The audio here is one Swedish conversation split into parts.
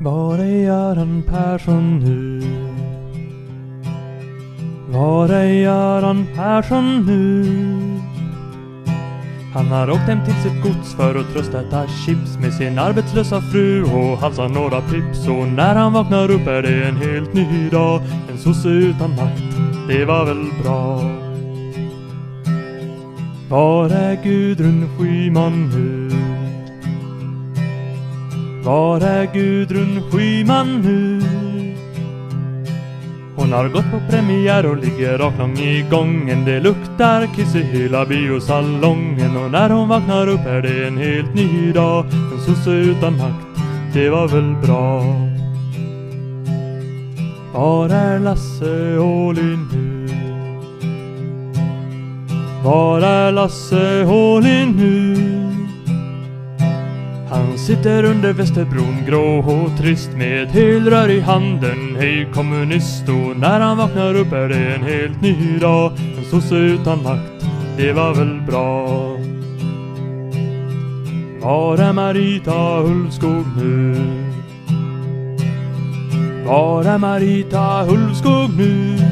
Var är Göran Persson nu? Var är Göran Persson nu? Han har åkt hem till sitt gods för att trösta ta chips med sin arbetslösa fru och halsa några pips och när han vaknar upp är det en helt ny dag En sosse utan makt, det var väl bra Var är Gudrun Schyman nu? Var är Gudrun Schyman nu? Hon har gått på premiär och ligger raklång i gången Det luktar kiss i hela biosalongen Och när hon vaknar upp är det en helt ny dag En sosse utan makt, det var väl bra Var är Lasse Åhly nu? Var är Lasse Åhly nu? Han sitter under Västerbron grå och trist med ett helrör i handen Hej kommunist och när han vaknar upp är det en helt ny dag En sosse utan makt, det var väl bra Var är Marita Ulvskog nu? Var är Marita Ulvskog nu?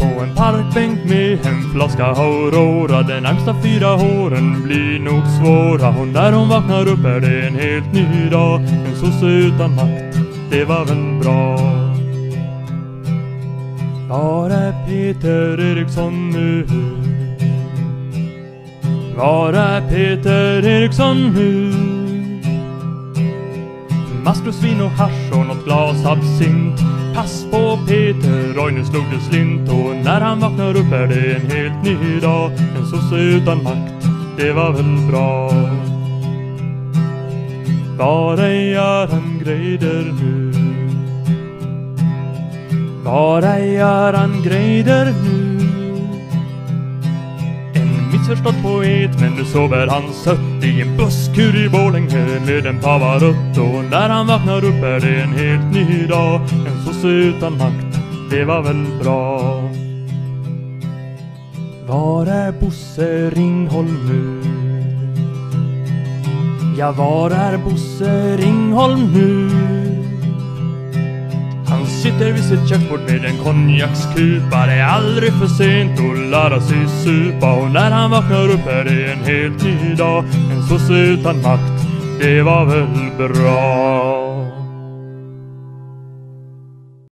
På en parkbänk med en flaska Aurora De närmsta fyra åren blir nog svåra Och när hon vaknar upp är det en helt ny dag En sosse utan makt, det var väl bra Var är Peter Eriksson nu? Var är Peter Eriksson nu? Mastrosvin och hasch och något glas absint Pass på Peter, oj nu slog det slint Och när han vaknar upp är det en helt ny dag En sosse utan makt, det var väl bra Var är Göran Greider nu? Var är Göran Greider nu? Missförstådd poet men nu sover han sött i en busskur i Borlänge med en Pavarotti och när han vaknar upp är det en helt ny dag En sosse utan makt, det var väl bra Var är Bosse Ringholm nu? Ja, var är Bosse Ringholm nu? Sitter vid sitt köksbord med en konjakskupa. Det är aldrig för sent att lära sig supa. Och när han vaknar upp är det en helt ny dag En sosse utan makt, det var väl bra.